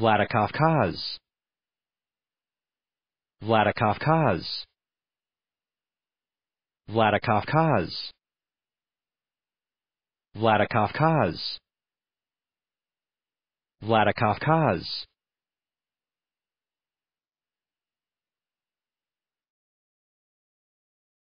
Vladikavkaz. Vladikavkaz. Vladikavkaz. Vladikavkaz. Vladikavkaz.